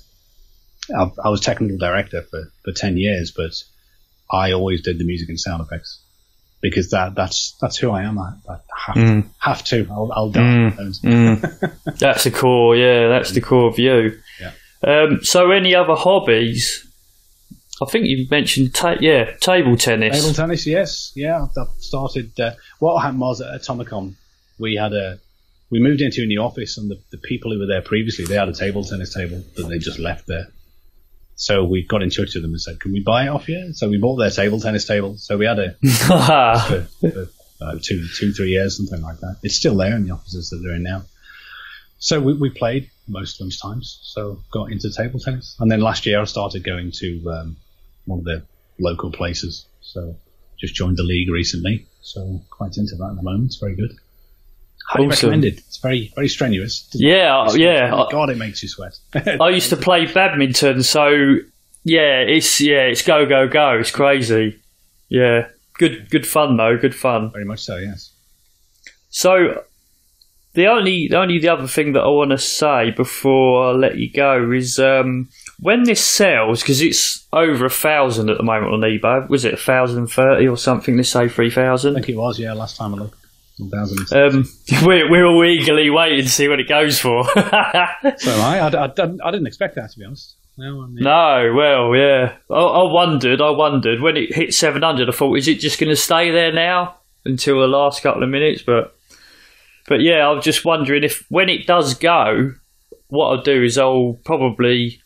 I, I was technical director for, for ten years, but I always did the music and sound effects because that that's that's who I am. I, I have Mm. to, have to. I'll, I'll die. Mm. Mm. [laughs] that's the core. Yeah, that's the core of you. Yeah. Um, so, any other hobbies? I think you mentioned, ta- yeah, table tennis. Table tennis, yes, yeah. I've I've started. Uh, what happened was at Atomicom, we had a we moved into a new office, and the, the people who were there previously they had a table tennis table that they just left there. So we got in touch with them and said, "Can we buy it off you?" So we bought their table tennis table. So we had it [laughs] for, for uh, two, two, three years, something like that. It's still there in the offices that they're in now. So we, we played most lunchtimes. So got into table tennis, and then last year I started going to um, one of the local places. So just joined the league recently. So quite into that at the moment. It's very good. Highly Awesome. recommended. It's very very strenuous. yeah, uh, yeah. God, it makes you sweat. I used to play badminton, so yeah, it's yeah, it's go go go. It's crazy. Yeah, good good fun though. Good fun. very much so. Yes. So the only the only the other thing that I want to say before I let you go is um, when this sells because it's over a thousand at the moment on eBay. Was it a thousand thirty or something? Let's say three thousand. I think it was. Yeah, last time I looked. 2000. Um, [laughs] we're, we're all eagerly waiting to see what it goes for. [laughs] So I, I, I, didn't, I didn't expect that to be honest. No, I mean, No, well, yeah. I, I wondered, I wondered when it hit 700. I thought, is it just going to stay there now until the last couple of minutes? But, but yeah, I was just wondering if when it does go, what I'll do is I'll probably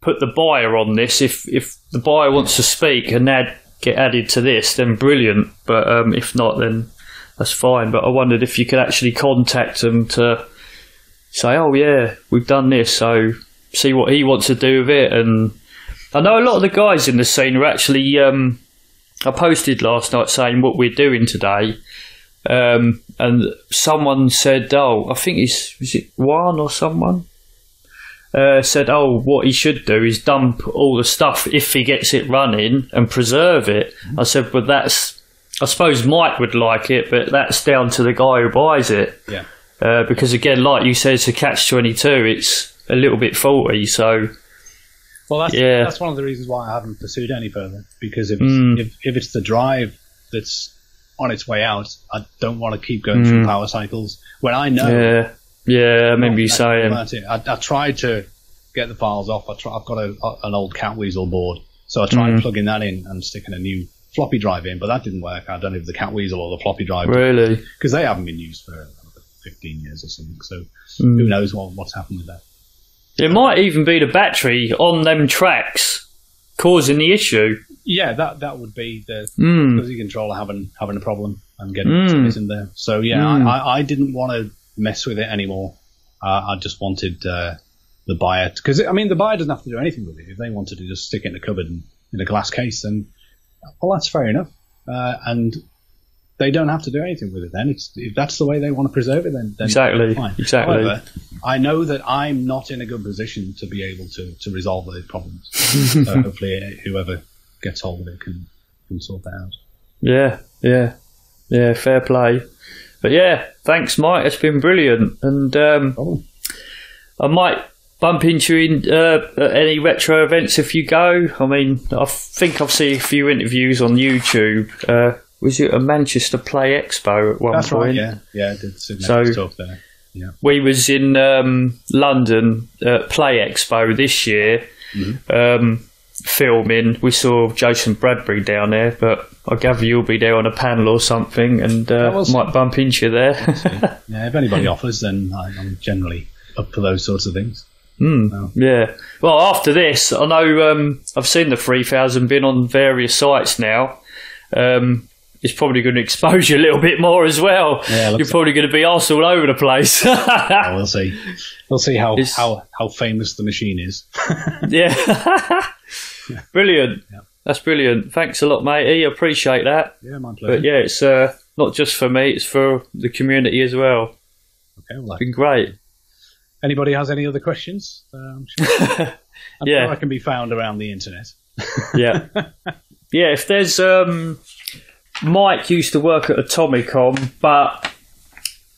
put the buyer on this. If if the buyer wants to speak and add get added to this, then brilliant. But um, if not, then that's fine. But I wondered if you could actually contact them to say, oh yeah, we've done this, so see what he wants to do with it. And I know a lot of the guys in the scene are actually. Um, I posted last night saying what we're doing today, um, and someone said, "Oh, I think it's was it Juan or someone." Uh, said, "Oh, what he should do is dump all the stuff if he gets it running and preserve it." I said, "But that's, I suppose Mike would like it, but that's down to the guy who buys it." Yeah. Uh, because again, like you said, it's a catch twenty two. It's a little bit faulty, so Well, that's Yeah. that's one of the reasons why I haven't pursued any further. Because if it's, Mm. if, if it's the drive that's on its way out, I don't want to keep going through Mm. power cycles when I know. yeah, yeah. I remember you That- saying, I, I tried to get the files off. I I've got a, an old Catweasel board, so I tried Mm. plugging that in and sticking a new floppy drive in, but that didn't work. I don't know if the Catweasel or the floppy drive really. because they haven't been used for uh, 15 years or something. So Mm. who knows what, what's happened with that? It might even be the battery on them tracks causing the issue. Yeah, that that would be the Mm. controller having having a problem and getting Mm. it in there. So yeah, Mm. I, I, I didn't want to mess with it anymore. Uh, I just wanted uh, the buyer because I mean the buyer doesn't have to do anything with it. If they wanted to just stick it in a cupboard and in a glass case, then well, that's fair enough. Uh, and they don't have to do anything with it. Then it's if that's the way they want to preserve it, then, then Exactly, fine. exactly. However, I know that I'm not in a good position to be able to, to resolve those problems. [laughs] so hopefully, whoever gets hold of it can can sort that out. Yeah, yeah, yeah. Fair play. But yeah, thanks, Mike. It's been brilliant, and um, Oh. I might bump into you in uh, at any retro events if you go. I mean, I think I've seen a few interviews on YouTube. Uh, was it a Manchester Play Expo at one That's point? right. Yeah, yeah. I did sit So- talk there. Yeah. we was in um, London at Play Expo this year, um, filming. We saw Jason Bradbury down there, but I gather you'll be there on a panel or something, and uh, might bump into you there. [laughs] Yeah. If anybody offers, then I'm generally up for those sorts of things. yeah. Well, after this, I know um, I've seen the three thousand been on various sites now. Um, it's probably going to expose you a little bit more as well. Yeah, You're probably going to be asked all over the place. [laughs] Oh, we'll see. We'll see how It's- how how famous the machine is. [laughs] Yeah. Brilliant. That's brilliant. Thanks a lot, matey. I appreciate that. Yeah, my pleasure. But yeah, it's uh, not just for me, it's for the community as well. Okay. Well, It's been great. anybody has any other questions? [laughs] I'm sure, Yeah. sure I can be found around the internet. Yeah. [laughs] yeah, if there's. um Mike used to work at Atomicom, but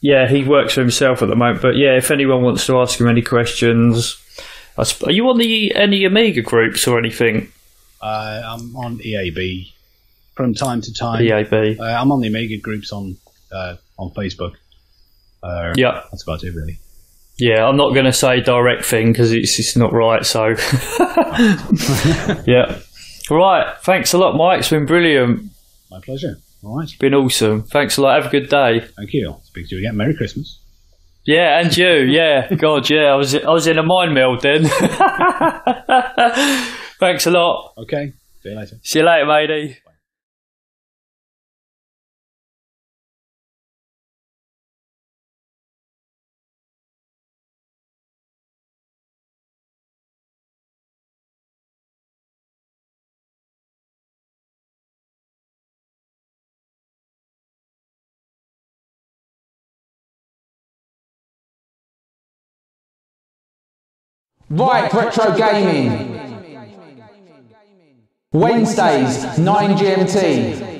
yeah, he works for himself at the moment. But yeah, if anyone wants to ask him any questions, sp- are you on the any Amiga groups or anything? Uh, I'm on EAB from time to time. EAB. Uh, I'm on the Amiga groups on uh, on Facebook. Uh, Yeah. that's about it, really. Yeah, I'm not going to say direct thing because it's it's not right. So, [laughs] yeah. Right. Thanks a lot, Mike. It's been brilliant. My pleasure. All right. Been awesome. Thanks a lot. Have a good day. Thank you. I'll speak to you again. Merry Christmas. Yeah, and you. Yeah. God, yeah. I was I was in a mind meld then. [laughs] Thanks a lot. Okay. See you later. See you later, matey. Right, retro gaming. Wednesdays, 9 GMT.